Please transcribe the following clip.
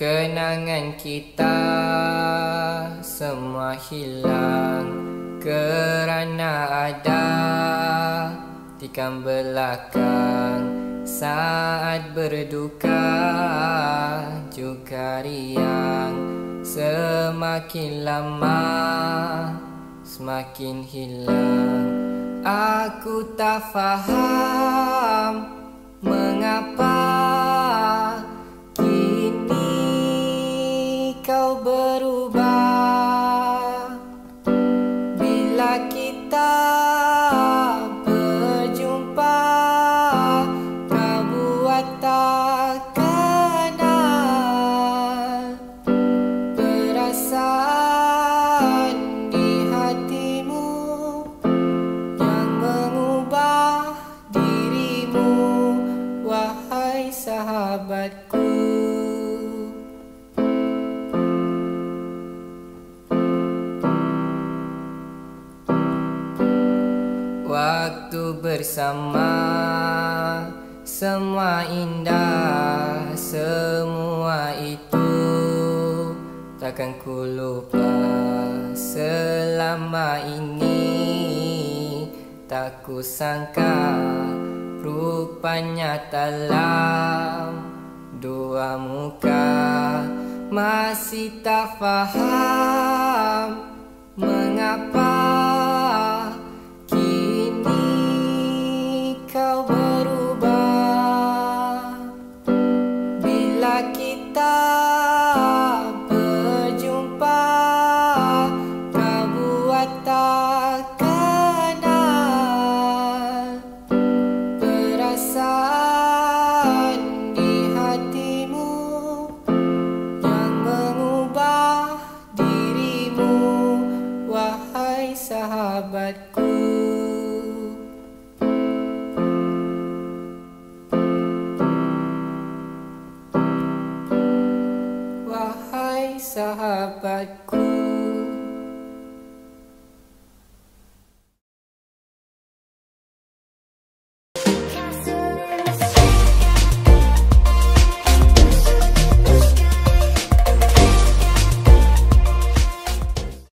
Kenangan kita semua hilang kerana ada tikam belakang. Saat berduka juga riang semakin lama semakin hilang. Aku tak faham mengapa Waktu bersama. Semua indah Semua itu Takkan ku lupa. Selama ini Tak ku sangka Rupanya dalam Dua muka Masih tak faham kita berjumpa Kau buat tak kenal Perasaan di hatimu Yang mengubah dirimu Wahai sahabatku sahabatku